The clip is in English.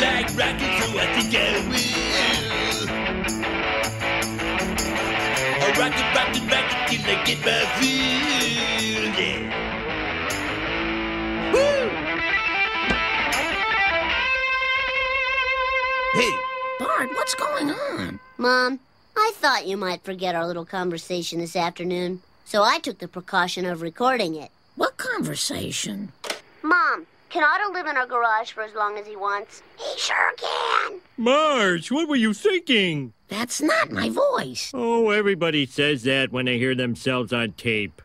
like so I think I will. I till I get my feel. Yeah. Woo! Hey, Bart, what's going on? Mom, I thought you might forget our little conversation this afternoon, so I took the precaution of recording it. What conversation? Mom, can Otto live in our garage for as long as he wants? He sure can. Marge, what were you thinking? That's not my voice. Oh, everybody says that when they hear themselves on tape.